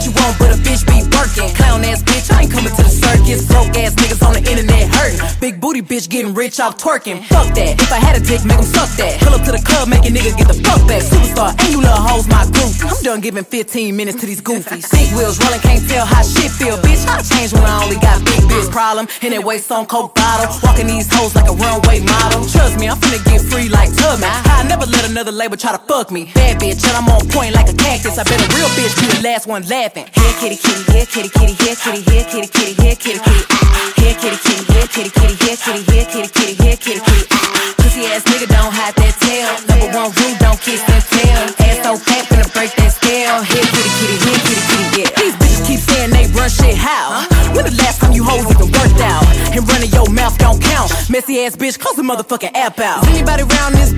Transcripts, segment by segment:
what you want, but a bitch be working. Clown ass bitch, I ain't coming to the circus. Broke ass niggas on the internet hurting. Big booty bitch getting rich off twerking. Fuck that. If I had a dick, make 'em suck that. Pull up to the club, make a nigga get the fuck back. Superstar, and you little hoes, my group. I'm done giving 15 minutes to these goofies. Big wheels rolling, can't tell how shit feel. Bitch, I changed when I only got big bitch problem. And that waist on coke bottle. Walking these hoes like a runway model. Trust me, I'm finna get free like Tubman. Another label try to fuck me. Bad bitch, and I'm on point like a cactus. I bet a real bitch be the last one laughing. Here kitty kitty, here kitty kitty, here kitty, here kitty kitty, here kitty kitty. Here kitty kitty, here kitty kitty, here kitty, here kitty kitty, here kitty kitty. Pussy ass nigga don't hide that tail. Number one rule, don't kiss and tell. Ass so fat, finna break that scale. Here kitty kitty, here kitty kitty, yeah. These bitches keep saying they run shit how? When the last time you hoes even worked out? And running your mouth don't count. Messy ass bitch, close the motherfucking app out. Is anybody around this bitch keeping score?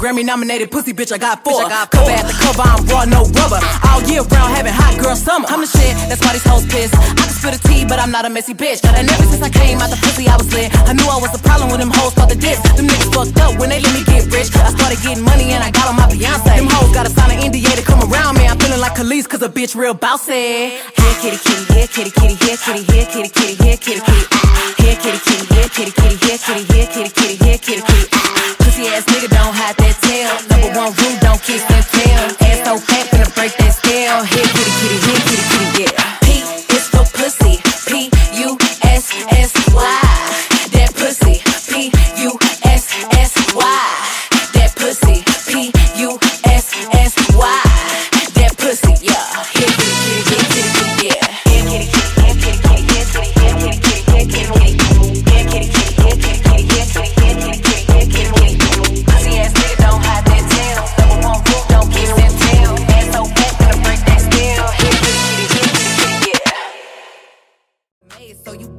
Grammy nominated pussy bitch, I got four. Cover at the cover, I'm raw, no rubber. All year round, having hot girl summer. I'm the shit, that's why these hoes pissed. I can spill the tea, but I'm not a messy bitch. And ever since I came out the pussy, I was lit. I knew I was the problem when them hoes thought the diss. Them niggas fucked up when they let me get rich. I started getting money and I got on my Beyonce. Them hoes gotta sign an NDA to come around me. I'm feeling like Khaleesi, cause a bitch real bossy. Here kitty kitty, here kitty kitty, here kitty, here kitty kitty, here kitty kitty. Here kitty kitty, here kitty kitty, here kitty, here kitty kitty, here kitty kitty. One rule, don't kiss and tell. Ass so fat, finna break that scale. Here kitty kitty, here kitty kitty, yeah.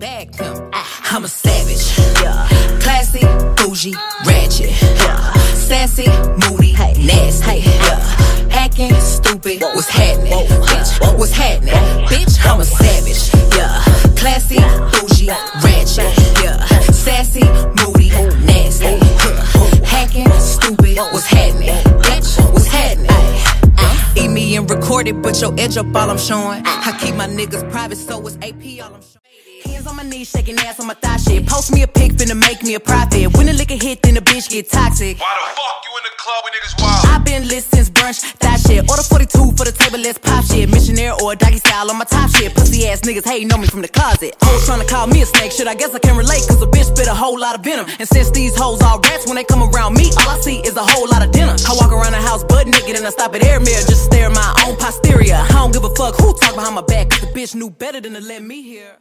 Bagged him. Ah, I'm a savage, yeah. Classy, bougie, ratchet, yeah. Sassy, moody, nasty, yeah. Acting stupid, what's happening? Bitch, what's happening? Bitch, I'm a savage, yeah. Classy, bougie, ratchet, yeah. Sassy, moody, nasty, yeah. Hacking, stupid, what's happening? Bitch, what's happening? Uh-huh. Eat me and record it, but your edge up all I'm showing. Uh-huh. I keep my niggas private, so it's AP all I'm showing. Hands on my knees, shaking ass on my thigh shit. Post me a pic, finna make me a profit. When the liquor hit, then the bitch get toxic. Why the fuck you in the club when niggas wild? i been lit since brunch, that shit. Order 42 for the table, let's pop shit. Missionary or doggy style on my top shit. Pussy ass niggas hating on me from the closet. Hoes trying to call me a snake, shit. I guess I can relate, cause a bitch spit a whole lot of venom. And since these hoes all rats, when they come around me, all I see is a whole lot of dinner. I walk around the house butt naked and I stop at air mirror just stare at my own posterior. I don't give a fuck who talk behind my back, cause the bitch knew better than to let me hear.